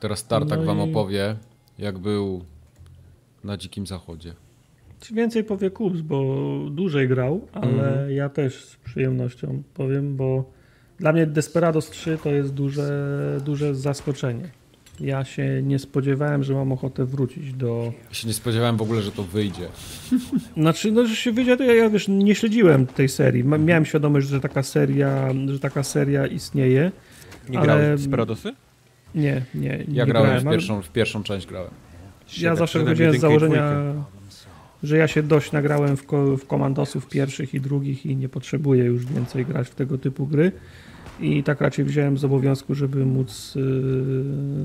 Teraz Tartak No wam i- opowie, jak był na Dzikim Zachodzie. Czy więcej powie Kubs, bo dłużej grał, ale Mhm. ja też z przyjemnością powiem, bo dla mnie Desperados 3 to jest duże, duże zaskoczenie. Ja się nie spodziewałem, że mam ochotę wrócić do... Ja się nie spodziewałem w ogóle, że to wyjdzie. Znaczy, no, że się wiedział, to ja, ja wiesz, nie śledziłem tej serii. Miałem świadomość, że taka seria, że taka seria istnieje. Nie Ale- grałeś w Desperadosy? Nie, nie, nie Ja grałem w pierwszą, w pierwszą część grałem. Ja zawsze wychodziłem z założenia, że ja się dość nagrałem w, w komandosów pierwszych i drugich i nie potrzebuję już więcej grać w tego typu gry. I tak raczej wziąłem z obowiązku, żeby móc yy,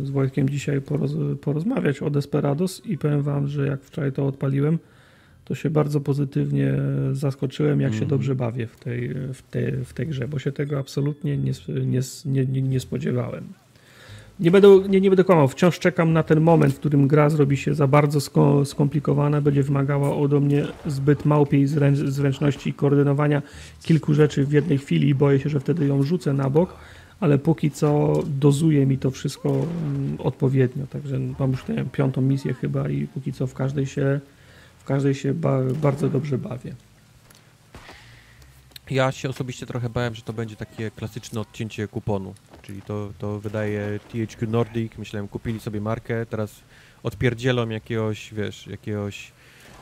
z Wojtkiem dzisiaj poroz, porozmawiać o Desperados i powiem wam, że jak wczoraj to odpaliłem, to się bardzo pozytywnie zaskoczyłem, jak się Mhm. dobrze bawię w tej, w, tej, w tej grze, bo się tego absolutnie nie, nie, nie, nie spodziewałem. Nie będę, nie, nie będę kłamał, wciąż czekam na ten moment, w którym gra zrobi się za bardzo sko- skomplikowana, będzie wymagała ode mnie zbyt małpiej zręcz, zręczności i koordynowania kilku rzeczy w jednej chwili i boję się, że wtedy ją rzucę na bok, ale póki co dozuje mi to wszystko mm, odpowiednio, także mam już wiem, piątą misję chyba i póki co w każdej się, w każdej się ba- bardzo dobrze bawię. Ja się osobiście trochę bałem, że to będzie takie klasyczne odcięcie kuponu. Czyli to, to wydaje THQ Nordic, myślałem, kupili sobie markę, teraz odpierdzielą jakiegoś, wiesz, jakiegoś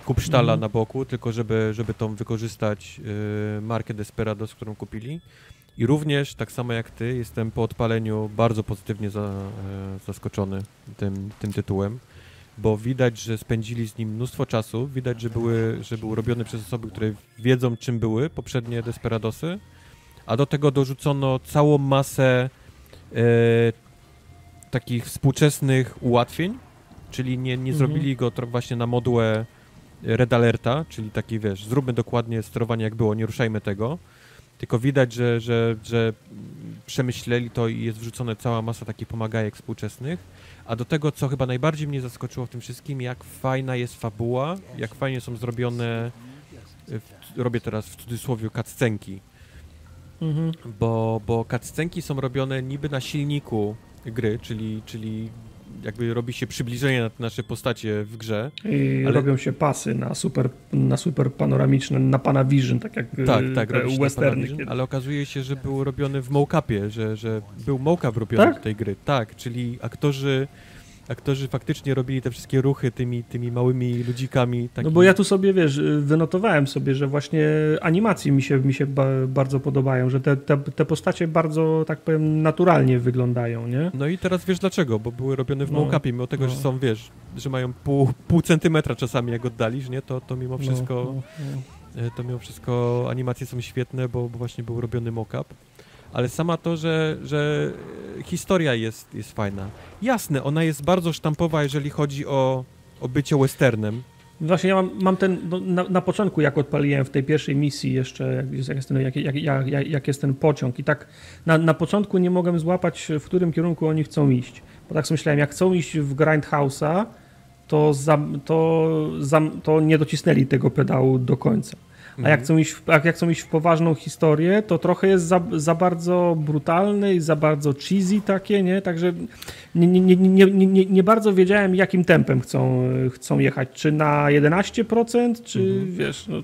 kupsztala Mhm. na boku, tylko żeby, żeby tą wykorzystać y, markę Desperados, którą kupili. I również, tak samo jak ty, jestem po odpaleniu bardzo pozytywnie za, e, zaskoczony tym, tym tytułem, bo widać, że spędzili z nim mnóstwo czasu, widać, że, były, że był robiony przez osoby, które wiedzą, czym były poprzednie Desperadosy, a do tego dorzucono całą masę e, takich współczesnych ułatwień, czyli nie, nie Mhm. zrobili go właśnie na modułę Red Alerta, czyli taki, wiesz, zróbmy dokładnie sterowanie jak było, nie ruszajmy tego, tylko widać, że, że, że przemyśleli to i jest wrzucona cała masa takich pomagajek współczesnych, a do tego, co chyba najbardziej mnie zaskoczyło w tym wszystkim, jak fajna jest fabuła, jak fajnie są zrobione, w, robię teraz w cudzysłowie cutscenki, Mhm. bo, bo cutscenki są robione niby na silniku gry, czyli, czyli jakby robi się przybliżenie na nasze postacie w grze. I Ale- robią się pasy na super, na super panoramiczne, na Panavision, tak jak Tak, y, tak, na westerny. Panavision, ale okazuje się, że był robiony w mocapie, że, że był mocap robiony Tak? do tej gry. Tak, czyli aktorzy, aktorzy faktycznie robili te wszystkie ruchy tymi, tymi małymi ludzikami. No Taki... bo ja tu sobie, wiesz, y, wynotowałem sobie, że właśnie animacje mi się, mi się ba bardzo podobają, że te, te, te postacie bardzo, tak powiem, naturalnie wyglądają, nie? No i teraz wiesz dlaczego, bo były robione w No, mocapie, mimo tego, no. że są, wiesz, że mają pół, pół centymetra czasami jak oddalisz, nie, to, to mimo wszystko... No, no, E, To mimo wszystko animacje są świetne, bo, bo właśnie był robiony mock-up. Ale sama to, że, że e, historia jest, jest fajna. Jasne, ona jest bardzo sztampowa, jeżeli chodzi o, o bycie westernem. Właśnie ja mam, mam ten, no, na, na początku jak odpaliłem w tej pierwszej misji jeszcze, jak, jest- jak, ten, jak, jak, jak jest ten pociąg i tak na, na początku nie mogłem złapać, w którym kierunku oni chcą iść. Bo tak sobie myślałem, jak chcą iść w Grindhouse'a, to, za, to, za, to nie docisnęli tego pedału do końca. A jak chcą, iść w, jak, chcą iść w poważną historię, to trochę jest za, za bardzo brutalne i za bardzo cheesy takie, nie? Także nie, nie, nie, nie, nie bardzo wiedziałem, jakim tempem chcą, chcą jechać. Czy na 11%, czy Mhm. wiesz... No,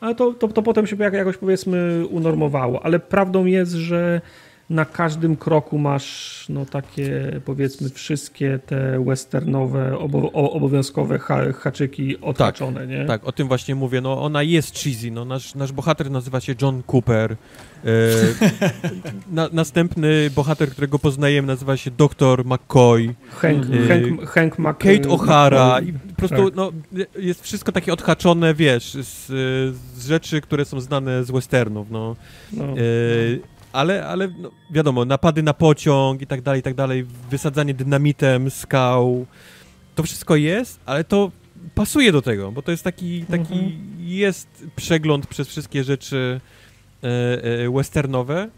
ale to, to, to potem się jak- jakoś powiedzmy unormowało. Ale prawdą jest, że na każdym kroku masz no takie powiedzmy wszystkie te westernowe obo, obowiązkowe ha, haczyki odhaczone, nie? Tak, o tym właśnie mówię. No, ona jest cheesy. No, nasz, nasz bohater nazywa się John Cooper. E, na, następny bohater, którego poznajemy, nazywa się Dr. McCoy. Hank, Yy, Hank, Hank Mac, Kate O'Hara i McCoy. po prostu tak. no, jest wszystko takie odhaczone, wiesz, z, z rzeczy, które są znane z westernów, no. No. E, ale, ale no, wiadomo, napady na pociąg i tak dalej, i tak dalej, wysadzanie dynamitem, skał, to wszystko jest, ale to pasuje do tego, bo to jest taki, taki Mhm. jest przegląd przez wszystkie rzeczy e, e, westernowe,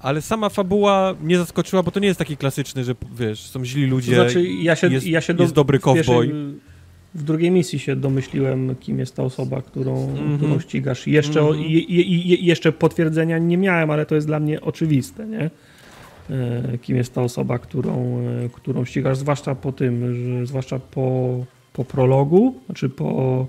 ale sama fabuła mnie zaskoczyła, bo to nie jest taki klasyczny, że wiesz, są źli To ludzie, znaczy, ja się, jest, ja się do, jest dobry w pierwszej- cowboy. W drugiej misji się domyśliłem, kim jest ta osoba, którą, Mhm. którą ścigasz. Jeszcze, Mhm. i, i, i, jeszcze potwierdzenia nie miałem, ale to jest dla mnie oczywiste, nie? e, kim jest ta osoba, którą, e, którą ścigasz, zwłaszcza po tym, że, zwłaszcza po, po prologu, znaczy po, mm,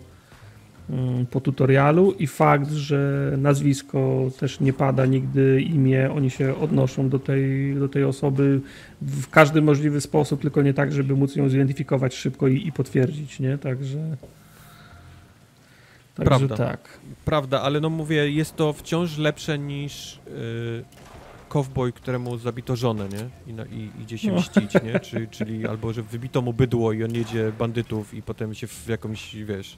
po tutorialu i fakt, że nazwisko też nie pada nigdy, imię, oni się odnoszą do tej, do tej osoby w każdy możliwy sposób, tylko nie tak, żeby móc ją zidentyfikować szybko i, i potwierdzić, nie? Także... Także Prawda. tak. Prawda, ale no mówię, jest to wciąż lepsze niż yy, cowboy, któremu zabito żonę, nie? I, na, i idzie się No. mścić, nie? Czy, czyli albo, że wybito mu bydło i on jedzie bandytów i potem się w jakąś, wiesz,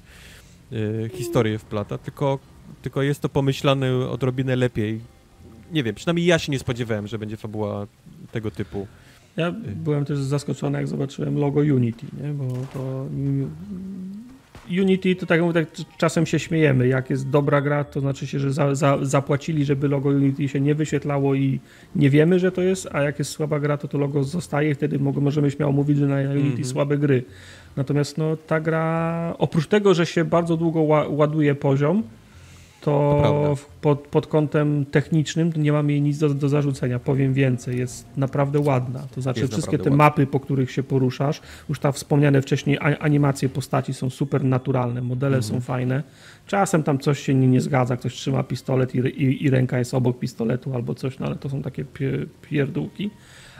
historię wplata, tylko, tylko jest to pomyślane odrobinę lepiej. Nie wiem, przynajmniej ja się nie spodziewałem, że będzie fabuła tego typu. Ja byłem też zaskoczony, jak zobaczyłem logo Unity, nie? bo to Unity to tak, tak czasem się śmiejemy. Jak jest dobra gra, to znaczy się, że za, za, zapłacili, żeby logo Unity się nie wyświetlało i nie wiemy, że to jest, a jak jest słaba gra, to to logo zostaje i wtedy mo- możemy śmiało mówić, że na Unity Mhm. słabe gry. Natomiast no, ta gra, oprócz tego, że się bardzo długo ła, ładuje poziom, To to pod, pod kątem technicznym nie mam jej nic do, do zarzucenia. Powiem więcej, jest naprawdę ładna. To znaczy Jest wszystkie te ładna. mapy, po których się poruszasz, już ta wspomniane wcześniej animacje postaci są super naturalne, modele Mhm. są fajne. Czasem tam coś się nie, nie zgadza, ktoś trzyma pistolet i, i, i ręka jest obok pistoletu albo coś, no ale to są takie pie, pierdółki.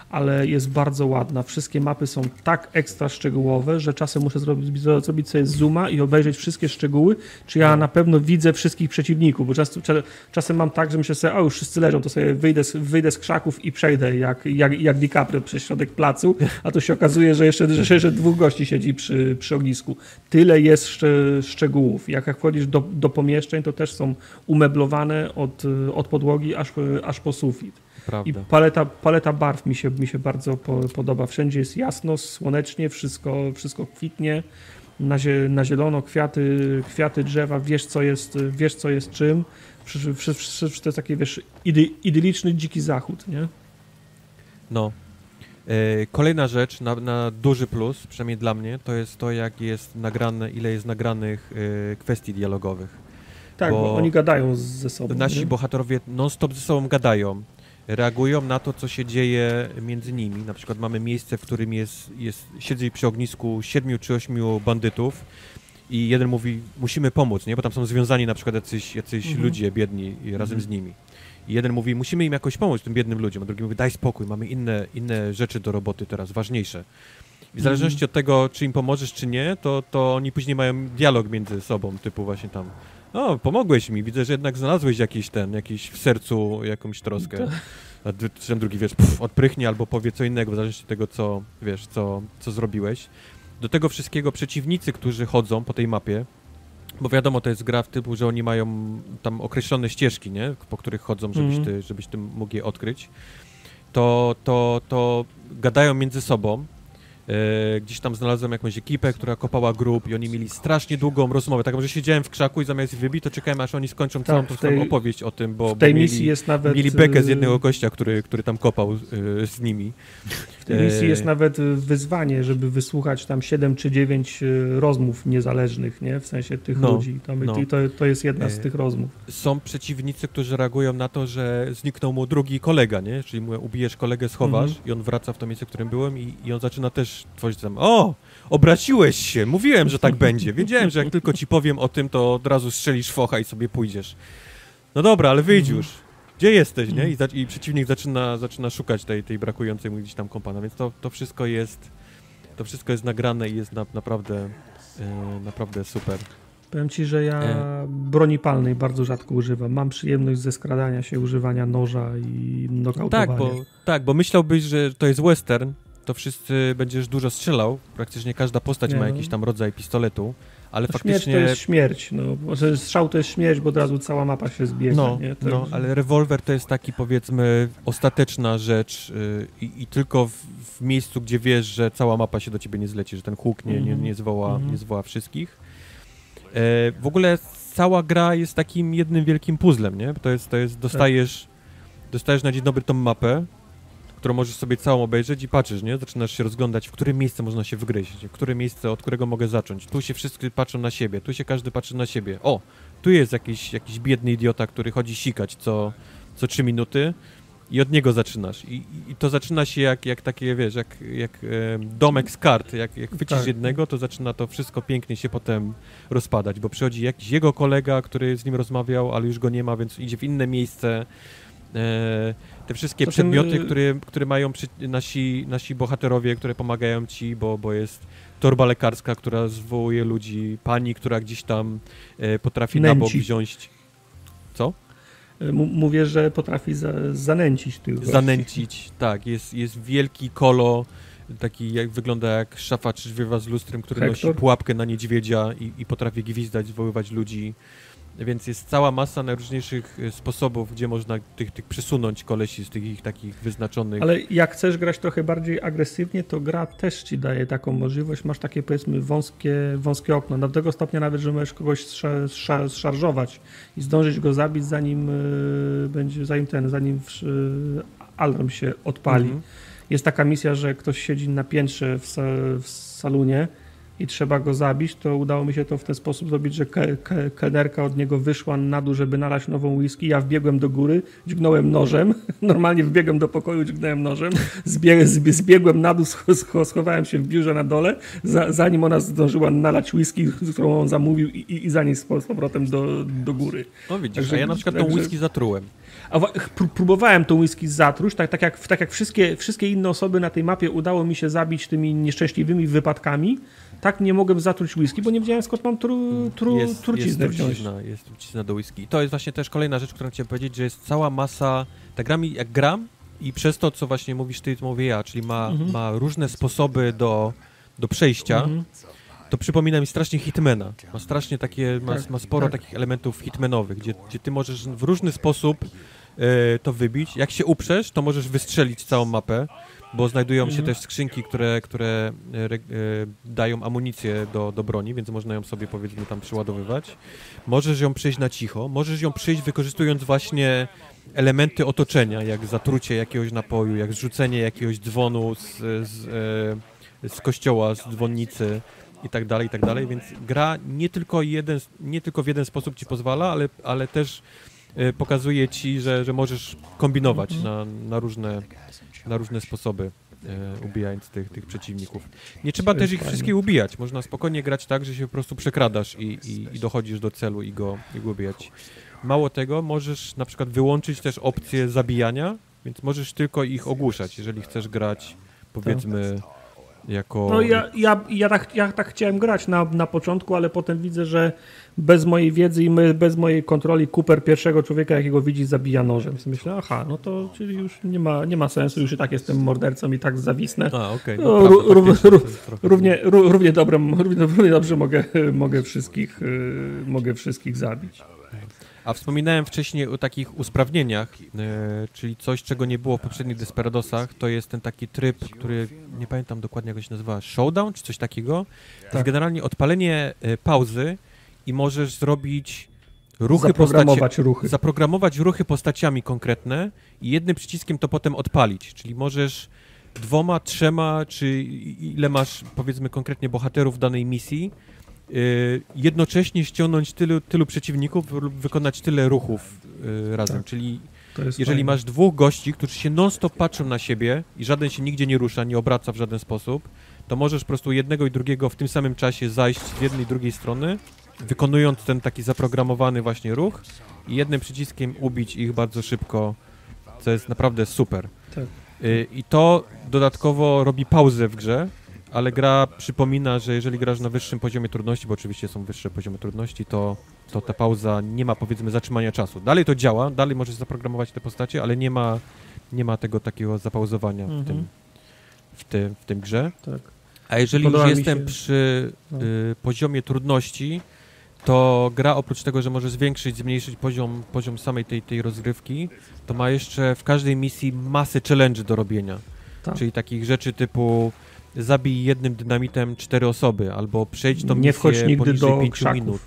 Ale jest bardzo ładna. Wszystkie mapy są tak ekstra szczegółowe, że czasem muszę zrobić, zrobić sobie zooma i obejrzeć wszystkie szczegóły, czy ja na pewno widzę wszystkich przeciwników, bo czas, cza- czasem mam tak, że myślę sobie, o już wszyscy leżą, to sobie wyjdę z, wyjdę z krzaków i przejdę jak, jak, jak DiCaprio przez środek placu, a to się okazuje, że jeszcze, że jeszcze dwóch gości siedzi przy, przy ognisku. Tyle jest szcz, szczegółów. Jak, jak wchodzisz do, do pomieszczeń, to też są umeblowane od, od podłogi aż, aż po sufit. I Prawda. paleta, paleta barw mi się, mi się bardzo po, podoba. Wszędzie jest jasno, słonecznie, wszystko, wszystko kwitnie. Na, zie, na zielono, kwiaty, kwiaty, drzewa, wiesz co jest, wiesz, co jest czym. Przy- To jest taki, wiesz, idy, idyliczny dziki zachód, nie? No. E, kolejna rzecz na, na duży plus, przynajmniej dla mnie, to jest to, jak jest nagrane, ile jest nagranych e, kwestii dialogowych. Tak, bo, Bo oni gadają ze sobą. Nasi nie? bohaterowie non-stop ze sobą gadają, reagują na to, co się dzieje między nimi. Na przykład mamy miejsce, w którym jest, jest siedzi przy ognisku siedmiu czy ośmiu bandytów i jeden mówi, musimy pomóc, nie? Bo tam są związani na przykład jacyś, jacyś Mhm. ludzie biedni razem Mhm. z nimi. I jeden mówi, musimy im jakoś pomóc, tym biednym ludziom, a drugi mówi, daj spokój, mamy inne, inne rzeczy do roboty teraz, ważniejsze. I w zależności od tego, czy im pomożesz, czy nie, to, to oni później mają dialog między sobą, typu właśnie tam o, pomogłeś mi, widzę, że jednak znalazłeś jakiś ten, jakiś w sercu jakąś troskę. A ten drugi, wiesz, pff, odprychnie albo powie co innego, w zależności od tego, co, wiesz, co, co zrobiłeś. Do tego wszystkiego przeciwnicy, którzy chodzą po tej mapie, bo wiadomo, to jest gra w typu, że oni mają tam określone ścieżki, nie? Po których chodzą, żebyś, Mhm. ty, żebyś ty mógł je odkryć. To, to, to gadają między sobą. E, gdzieś tam znalazłem jakąś ekipę, która kopała grób i oni mieli strasznie długą rozmowę. Tak, że siedziałem w krzaku i zamiast wybić, to czekałem, aż oni skończą całą Tak, tą w tej- opowieść o tym, bo, w tej bo misji mieli, jest nawet. mieli bekę z y, jednego gościa, który, który tam kopał y, z nimi. W tej misji E, jest nawet wyzwanie, żeby wysłuchać tam 7 czy 9 y, rozmów niezależnych, nie? W sensie tych No, ludzi. To, no. to, to jest jedna z E, tych rozmów. Są przeciwnicy, którzy reagują na to, że zniknął mu drugi kolega, nie? Czyli mówią, ubijesz kolegę, schowasz Mhm. i on wraca w to miejsce, w którym byłem i, i on zaczyna też tworzyć tam, o, obraciłeś się, mówiłem, że tak będzie. Wiedziałem, że jak tylko ci powiem o tym, to od razu strzelisz focha i sobie pójdziesz. No dobra, ale wyjdź już. Gdzie jesteś, nie? I, i przeciwnik zaczyna, zaczyna szukać tej, tej brakującej mu gdzieś tam kompana, więc to, to wszystko jest to wszystko jest nagrane i jest na, naprawdę e, naprawdę super. Powiem ci, że ja E. broni palnej bardzo rzadko używam. Mam przyjemność ze skradania się, używania noża i nokautowania. Tak, bo, tak, bo myślałbyś, że to jest western, to wszyscy będziesz dużo strzelał, praktycznie każda postać Nie, ma no. jakiś tam rodzaj pistoletu, ale No, faktycznie... Śmierć to jest śmierć. No. Strzał to jest śmierć, bo od razu cała mapa się zbiega. No, nie? Tak, no, ale rewolwer to jest taki powiedzmy ostateczna rzecz yy, i, tylko w, w miejscu, gdzie wiesz, że cała mapa się do ciebie nie zleci, że ten huk nie, nie, Mhm. nie, zwoła, Mhm. nie zwoła wszystkich. E, w ogóle cała gra jest takim jednym wielkim puzzlem, nie? To jest, to jest dostajesz, dostajesz na dzień dobry tą mapę, którą możesz sobie całą obejrzeć i patrzysz, nie? Zaczynasz się rozglądać, w które miejsce można się wgryźć, w które miejsce, od którego mogę zacząć. Tu się wszyscy patrzą na siebie, tu się każdy patrzy na siebie. O, tu jest jakiś, jakiś biedny idiota, który chodzi sikać co, co trzy minuty I od niego zaczynasz. I, i to zaczyna się jak, jak takie, wiesz, jak, jak e, domek z kart. Jak, jak chwycisz Tak. jednego, to zaczyna to wszystko pięknie się potem rozpadać, bo przychodzi jakiś jego kolega, który z nim rozmawiał, ale już go nie ma, więc idzie w inne miejsce. E, te wszystkie przedmioty, y- które, które mają przy, nasi, nasi bohaterowie, które pomagają ci, bo, bo jest torba lekarska, która zwołuje ludzi, pani, która gdzieś tam e, potrafi na bok wziąć, M- mówię, że potrafi za, zanęcić tych gości. zanęcić. Tak, jest, jest wielki kolo, taki jak wygląda jak szafa trzeźwiewa z lustrem, który Hektor. nosi pułapkę na niedźwiedzia i, i potrafi gwizdać, zwoływać ludzi. Więc jest cała masa najróżniejszych e, sposobów, gdzie można tych, tych przesunąć kolesi z tych ich takich wyznaczonych. Ale jak chcesz grać trochę bardziej agresywnie, to gra też ci daje taką możliwość. Masz takie powiedzmy wąskie, wąskie okno. Do tego stopnia nawet, że możesz kogoś zszarżować i zdążyć go zabić, zanim y, będzie, zanim ten, zanim y, alarm się odpali. Mhm. Jest taka misja, że ktoś siedzi na piętrze w, sa, w salonie i trzeba go zabić, to udało mi się to w ten sposób zrobić, że ke, ke, kelnerka od niego wyszła na dół, żeby nalać nową whisky. Ja wbiegłem do góry, dźgnąłem nożem. Normalnie wbiegłem do pokoju, dźgnąłem nożem. Zbieg, zbie- zbiegłem na dół, sch- sch- schowałem się w biurze na dole, za, zanim ona zdążyła nalać whisky, którą on zamówił i, i, i zanieść z po- z powrotem do, do góry. No widzisz, Także- a ja na przykład tą także- whisky zatrułem. A wa- pró- próbowałem tą whisky zatruć, tak, tak, jak, tak jak wszystkie, wszystkie inne osoby na tej mapie udało mi się zabić tymi nieszczęśliwymi wypadkami, tak nie mogłem zatruć whisky, bo nie wiedziałem skąd mam tru, tru, jest, truciznę jest wziąć. trucizna, jest trucizna do whisky. I to jest właśnie też kolejna rzecz, którą chciałem powiedzieć, że jest cała masa, ta gra mi, jak gram i przez to, co właśnie mówisz ty, mówię ja, czyli ma, Mhm. ma różne sposoby do, do przejścia, Mhm. To przypomina mi strasznie Hitmana. Ma strasznie takie, ma, Tak, ma sporo tak. takich elementów hitmanowych, gdzie, gdzie ty możesz w różny sposób e, to wybić. Jak się uprzesz, to możesz wystrzelić całą mapę, bo znajdują się Mhm. też skrzynki, które, które e, e, dają amunicję do, do broni, więc można ją sobie powiedzmy tam przyładowywać. Możesz ją przejść na cicho, możesz ją przejść wykorzystując właśnie elementy otoczenia, jak zatrucie jakiegoś napoju, jak zrzucenie jakiegoś dzwonu z, z, z kościoła, z dzwonnicy i tak dalej, i tak dalej, więc gra nie tylko, jeden, nie tylko w jeden sposób ci pozwala, ale, ale też e, pokazuje ci, że, że możesz kombinować Mhm. na, na, różne, na różne sposoby, e, ubijając tych, tych przeciwników. Nie trzeba też ich wszystkich ubijać, można spokojnie grać tak, że się po prostu przekradasz i, i, i dochodzisz do celu i go, i go ubijać. Mało tego, możesz na przykład wyłączyć też opcję zabijania, więc możesz tylko ich ogłuszać, jeżeli chcesz grać powiedzmy jako... No ja, ja, ja, tak, ja tak chciałem grać na, na początku, ale potem widzę, że bez mojej wiedzy i my, bez mojej kontroli Cooper pierwszego człowieka, jakiego widzi, zabija nożem. Więc myślę, aha, no to czyli już nie ma, nie ma sensu, już i tak jestem mordercą i tak zawisnę. A, okej. No, No, ró- ró- faktycznie ró- Równie, ró, równie, dobrze, równie, równie dobrze mogę, mogę, wszystkich, y, mogę wszystkich zabić. A wspominałem wcześniej o takich usprawnieniach, e, czyli coś, czego nie było w poprzednich Desperadosach, to jest ten taki tryb, który nie pamiętam dokładnie jak się nazywa, showdown czy coś takiego. To jest Tak. generalnie odpalenie e, pauzy i możesz zrobić ruchy postaci, Zaprogramować ruchy. zaprogramować ruchy postaciami konkretne i jednym przyciskiem to potem odpalić, czyli możesz dwoma, trzema, czy ile masz powiedzmy konkretnie bohaterów danej misji, jednocześnie ściągnąć tylu, tylu przeciwników lub wykonać tyle ruchów y, razem, Tak. czyli jeżeli fajne. masz dwóch gości, którzy się non-stop patrzą na siebie i żaden się nigdzie nie rusza, nie obraca w żaden sposób, to możesz po prostu jednego i drugiego w tym samym czasie zajść z jednej i drugiej strony, wykonując ten taki zaprogramowany właśnie ruch i jednym przyciskiem ubić ich bardzo szybko, co jest naprawdę super. Tak. Y, I to dodatkowo robi pauzę w grze, ale gra przypomina, że jeżeli grasz na wyższym poziomie trudności, bo oczywiście są wyższe poziomy trudności, to, to ta pauza nie ma powiedzmy zatrzymania czasu. Dalej to działa, dalej możesz zaprogramować te postacie, ale nie ma, nie ma tego takiego zapauzowania w, Mhm. tym, w, tym, w tym grze. Tak. A jeżeli Podoba już jestem się- przy No. y, poziomie trudności, to gra oprócz tego, że może zwiększyć, zmniejszyć poziom, poziom samej tej, tej rozgrywki, to ma jeszcze w każdej misji masę challenge do robienia. Tak. Czyli takich rzeczy typu zabij jednym dynamitem cztery osoby, albo przejdź tą Nie wchodź nigdy do pięciu krzaków. minut.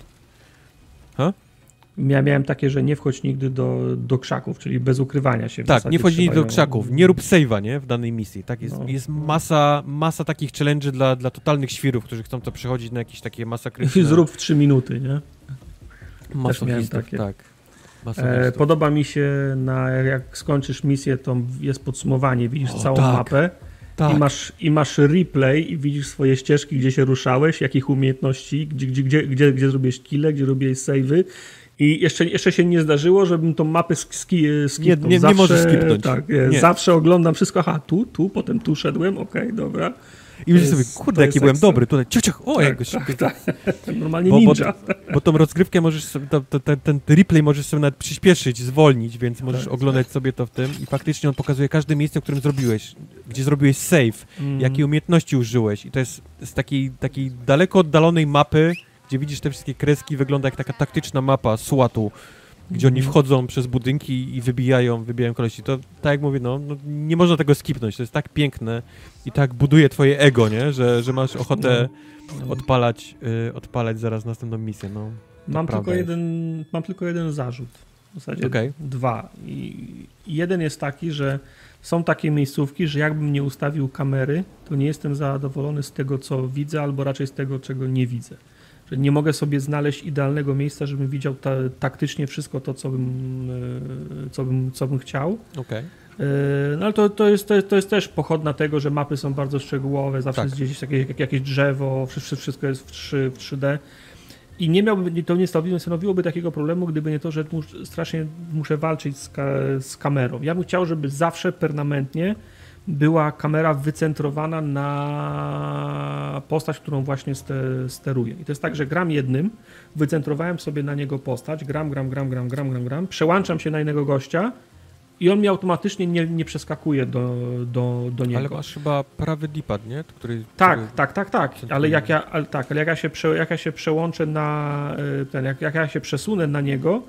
Ja miałem takie, że nie wchodź nigdy do, do krzaków, czyli bez ukrywania się. Tak, nie wchodź nigdy do krzaków, nie rób save'a, nie, w danej misji. Tak, jest, No. jest masa, masa takich challenge dla, dla totalnych świrów, którzy chcą to przechodzić na jakieś takie masakryczne... Zrób w 3 minuty, nie? masochistów, takie. tak. E, podoba mi się, na, jak skończysz misję, to jest podsumowanie, widzisz O, całą tak. mapę tak. i, masz, i masz replay i widzisz swoje ścieżki, gdzie się ruszałeś, jakich umiejętności, gdzie, gdzie, gdzie, gdzie, gdzie zrobiłeś kille, gdzie robiłeś save'y. I jeszcze, jeszcze się nie zdarzyło, żebym tą mapę sk- ski, skipnął. nie- nie zawsze, możesz skipnąć. Tak, nie, Nie. zawsze oglądam wszystko, aha, tu, tu, potem tu szedłem, okej, dobra. I myślę sobie, kurde, jaki byłem dobry, tutaj ciuch, ciuch, o, Tak, jak go szybko... Normalnie Bo- bo- ninja. Bo tą rozgrywkę możesz sobie, to, to, ten, ten replay możesz sobie nawet przyspieszyć, zwolnić, więc możesz Tak, oglądać sobie to w tym i faktycznie on pokazuje każde miejsce, w którym zrobiłeś, gdzie zrobiłeś save, Mm. jakie umiejętności użyłeś. I to jest z takiej, takiej daleko oddalonej mapy, gdzie widzisz te wszystkie kreski, wygląda jak taka taktyczna mapa SWAT-u, gdzie oni wchodzą przez budynki i wybijają, wybijają koleści. To tak jak mówię, no, no nie można tego skipnąć, to jest tak piękne i tak buduje twoje ego, nie? Że, że masz ochotę No. odpalać, y, odpalać zaraz następną misję, no. Mam tylko, jest. jeden, mam tylko jeden zarzut. W zasadzie Okej. dwa. I jeden jest taki, że są takie miejscówki, że jakbym nie ustawił kamery, to nie jestem zadowolony z tego, co widzę, albo raczej z tego, czego nie widzę. Nie mogę sobie znaleźć idealnego miejsca, żebym widział ta, taktycznie wszystko to, co bym, e, co bym, co bym chciał. Okej. E, No ale to, to, jest, to, jest, to jest też pochodna tego, że mapy są bardzo szczegółowe, zawsze Tak. jest gdzieś takie, jak- jakieś drzewo, wszystko, jest w, 3, w 3D. I nie miałby, to nie stanowiło, stanowiłoby takiego problemu, gdyby nie to, że strasznie muszę walczyć z, ka, z kamerą. Ja bym chciał, żeby zawsze permanentnie była kamera wycentrowana na postać, którą właśnie ste, steruję. I to jest tak, że gram jednym, wycentrowałem sobie na niego postać, gram, gram, gram, gram, gram, gram, gram, przełączam się na innego gościa i on mi automatycznie nie, nie przeskakuje do, do, do niego. Ale masz chyba prawy D-pad, nie? Który, Tak, który... tak, tak, tak. Ale jak ja, ale tak, ale jak ja się, prze, jak ja się przełączę na y, ten, jak, jak ja się przesunę na niego,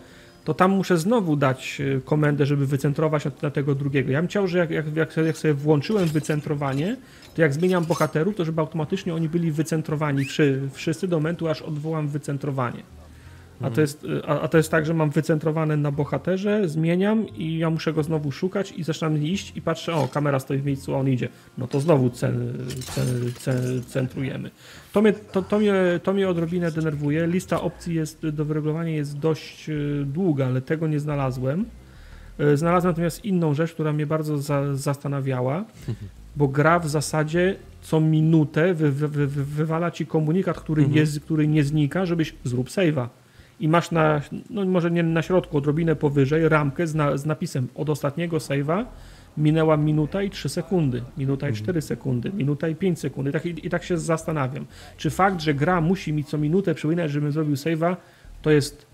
to tam muszę znowu dać y, komendę, żeby wycentrować na, tego drugiego. Ja bym chciał, że jak, jak, jak, sobie- włączyłem wycentrowanie, to jak zmieniam bohaterów, to żeby automatycznie oni byli wycentrowani wszy, wszyscy do momentu, aż odwołam wycentrowanie. A to, jest, y, a, a to jest tak, że mam wycentrowane na bohaterze, zmieniam i ja muszę go znowu szukać i zaczynam iść i patrzę, o, kamera stoi w miejscu, a on idzie. No to znowu cen, cen, cen, centrujemy. To mnie, to, to, mnie, to mnie odrobinę denerwuje. Lista opcji jest do wyregulowania jest dość y, długa, ale tego nie znalazłem. Y, Znalazłem natomiast inną rzecz, która mnie bardzo za, zastanawiała, bo gra w zasadzie co minutę wy, wy, wy, wy- wywala ci komunikat, który, Mhm. nie, który nie znika, żebyś zrób save'a. I masz na, no może nie na środku, odrobinę powyżej, ramkę z, na, z napisem od ostatniego save'a minęła minuta i 3 sekundy, minuta i 4 sekundy, minuta i 5 sekund. I tak, i, I tak się zastanawiam, czy fakt, że gra musi mi co minutę przypominać, żebym zrobił save'a, to jest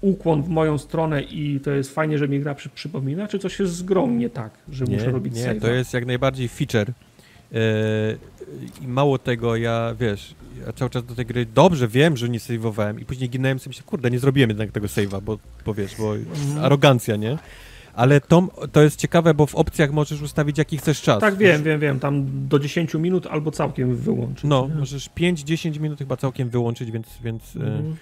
ukłon w moją stronę i to jest fajnie, że mi gra przy, przypomina, czy coś jest z grą nie tak, że muszę robić nie, save'a? to jest jak najbardziej feature. Yy, I mało tego, ja wiesz, ja cały czas do tej gry dobrze wiem, że nie save'owałem i później ginąłem sobie, myślę, kurde, nie zrobiłem jednak tego save'a, bo, bo wiesz, bo Mhm. arogancja, nie? Ale to, to jest ciekawe, bo w opcjach możesz ustawić jaki chcesz czas. Tak, wiem, wiem, wiem, tam do 10 minut albo całkiem wyłączyć. No, nie? możesz 5-10 minut chyba całkiem wyłączyć, więc, więc yy, Mhm.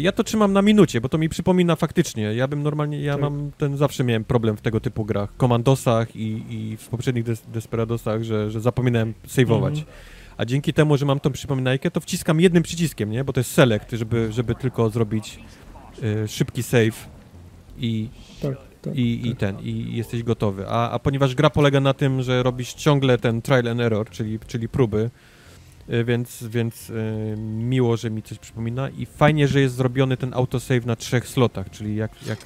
Ja to trzymam na minucie, bo to mi przypomina faktycznie. Ja bym normalnie, ja Tak. mam ten, zawsze miałem problem w tego typu grach, komandosach i, i w poprzednich des, Desperadosach, że, że zapominałem save'ować. Mhm. A dzięki temu, że mam tą przypominajkę, to wciskam jednym przyciskiem, nie? Bo to jest select, żeby, żeby tylko zrobić y, szybki save i, Tak, tak, i, i tak. ten, i jesteś gotowy. A, a ponieważ gra polega na tym, że robisz ciągle ten trial and error, czyli, czyli próby, y, więc, więc y, miło, że mi coś przypomina i fajnie, że jest zrobiony ten autosave na trzech slotach, czyli jak, jak,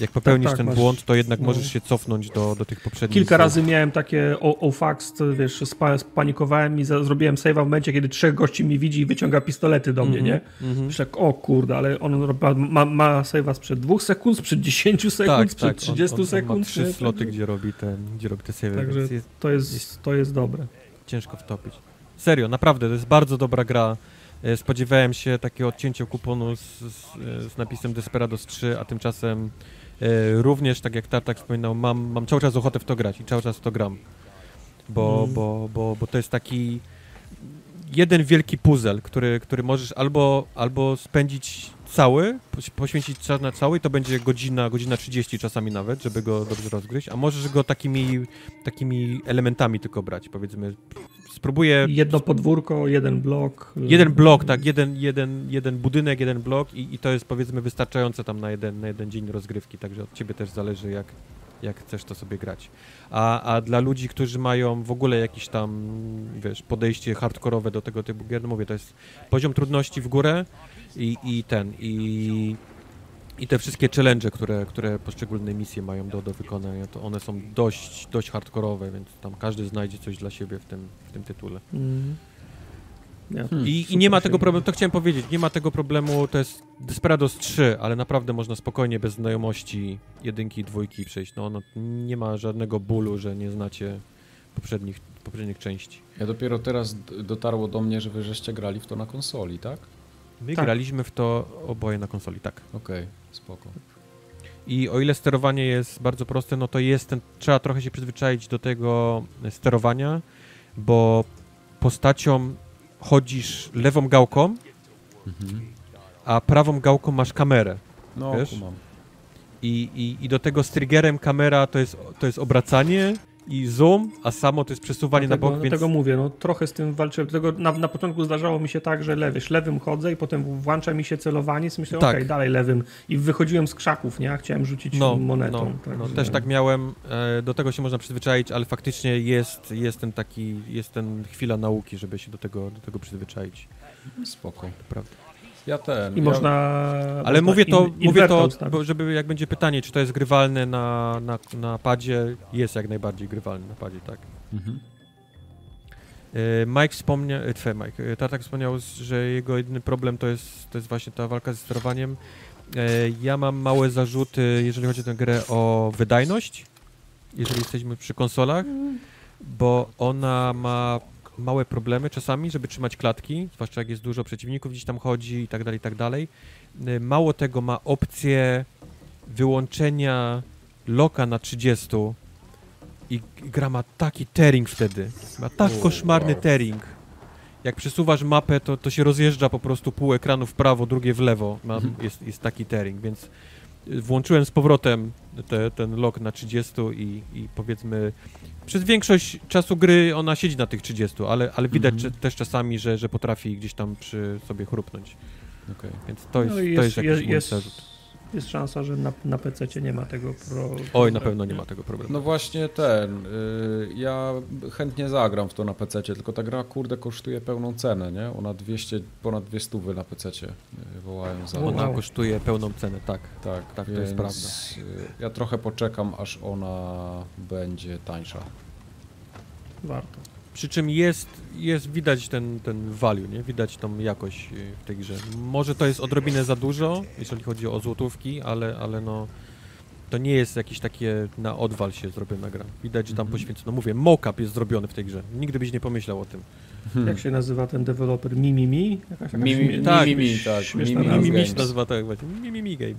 jak popełnisz tak, ten masz- błąd, to jednak no. możesz się cofnąć do, do tych poprzednich. Kilka razy miałem takie o, o fax, to wiesz, spa, spanikowałem i zrobiłem save'a w momencie, kiedy trzech gości mi widzi i wyciąga pistolety do mnie, nie? Mhm. Myślę, o kurde, ale on ma, ma, ma save'a sprzed dwóch sekund, sprzed 10 sekund, sprzed on- 30 on, on, sekund. ma trzy sloty, gdzie robi te, gdzie robi te save, Także jest to jest, to jest dobre. ciężko wtopić. Serio, naprawdę, to jest bardzo dobra gra. E, Spodziewałem się takiego odcięcia kuponu z, z, e, z napisem Desperados 3, a tymczasem e, również, tak jak Tartak wspominał, mam, mam cały czas ochotę w to grać i cały czas w to gram. Bo, Mm. bo, bo, bo to jest taki jeden wielki puzzle, który, który możesz albo, albo spędzić cały, poś- poświęcić czas na cały i to będzie godzina, godzina 30 czasami nawet, żeby go dobrze rozgryźć, a możesz go takimi, takimi elementami tylko brać, powiedzmy spróbuję Jedno podwórko, jeden blok. Jeden blok, tak, jeden, jeden, jeden budynek, jeden blok i, i to jest powiedzmy wystarczające tam na jeden, na jeden dzień rozgrywki, także od ciebie też zależy jak, jak chcesz to sobie grać. A, a dla ludzi, którzy mają w ogóle jakieś tam, wiesz, podejście hardkorowe do tego typu gier, no mówię, to jest poziom trudności w górę i, i ten, i, i te wszystkie challenge, które, które poszczególne misje mają do, do wykonania, to one są dość, dość hardkorowe, więc tam każdy znajdzie coś dla siebie w tym, w tym tytule. Mm. Ja, Hmm. I, I nie ma tego problemu, to chciałem powiedzieć, nie ma tego problemu, to jest Desperados 3, ale naprawdę można spokojnie bez znajomości jedynki i dwójki przejść. No, no nie ma żadnego bólu, że nie znacie poprzednich, poprzednich części. Ja dopiero teraz dotarło do mnie, że wy żeście grali w to na konsoli, tak? My Tak. graliśmy w to oboje na konsoli, tak. Okej, spoko. I o ile sterowanie jest bardzo proste, no to jest ten, trzeba trochę się przyzwyczaić do tego sterowania, bo postacią chodzisz lewą gałką, Mhm. a prawą gałką masz kamerę. No, Wiesz? kumam. I, i, I do tego z triggerem kamera to jest, to jest obracanie i zoom, a samo to jest przesuwanie Dlatego, na bok, więc dlatego mówię, no trochę z tym walczyłem. Dlatego na, na początku zdarzało mi się tak, że lewy, lewym chodzę i potem włącza mi się celowanie, i myślę, Tak. okej, dalej lewym. I wychodziłem z krzaków, nie? Chciałem rzucić no, monetą. no, no, także- też tak miałem, e, do tego się można przyzwyczaić, ale faktycznie jest, jest ten taki, jest ten chwila nauki, żeby się do tego, do tego przyzwyczaić, Spoko. prawda. Ja ten. I ja, można. Ale można mówię to, in- mówię to żeby jak będzie pytanie, czy to jest grywalne na, na, na padzie, jest jak najbardziej grywalne na padzie, tak. Mhm. E, Mike wspomniał, e, twe, Mike, e, Tartak wspomniał, że jego jedyny problem to jest, to jest właśnie ta walka ze sterowaniem. E, Ja mam małe zarzuty, jeżeli chodzi o tę grę, o wydajność, jeżeli jesteśmy przy konsolach, bo ona ma małe problemy czasami, żeby trzymać klatki, zwłaszcza jak jest dużo przeciwników gdzieś tam chodzi i tak dalej, i tak dalej. E, Mało tego ma opcję wyłączenia loka na 30 i gra ma taki tearing wtedy. Ma tak koszmarny tearing. Jak przesuwasz mapę, to, to się rozjeżdża po prostu pół ekranu w prawo, drugie w lewo. Ma, Mhm. jest, jest taki tearing, więc y, włączyłem z powrotem te, ten lock na 30 i, i powiedzmy przez większość czasu gry ona siedzi na tych 30, ale, ale widać Mhm. też czasami, że, że potrafi gdzieś tam przy sobie chrupnąć. Okej. Więc to jest, No i to jest jakiś jest, mój jest, zarzut. Jest szansa, że na, na PC nie ma tego pro. Oj, na pewno nie ma tego problemu. No właśnie ten. Y, ja chętnie zagram w to na PC, tylko ta gra kurde kosztuje pełną cenę, nie? Ona 200, ponad 200 na PC y, wołają za. Wow. Ona kosztuje pełną cenę, tak. Tak, tak, to jest prawda. y, Ja trochę poczekam, aż ona będzie tańsza. Warto. Przy czym jest, jest widać ten, ten value, nie? Widać tą jakość y, w tej grze. Może to jest odrobinę za dużo, jeżeli chodzi o złotówki, ale, ale no to nie jest jakieś takie na odwal się zrobiona gra. Widać, że tam Mhm. poświęcono, mówię, mock-up jest zrobiony w tej grze. Nigdy byś nie pomyślał o tym. Jak się nazywa ten deweloper? Mimimi? Jakaś, jakaś Mimi, śmie- tak, mi, mi, mi, tak. śmieszna mi, mi, nazwa. Mimi Games. się nazywa tak właśnie. Mimi game.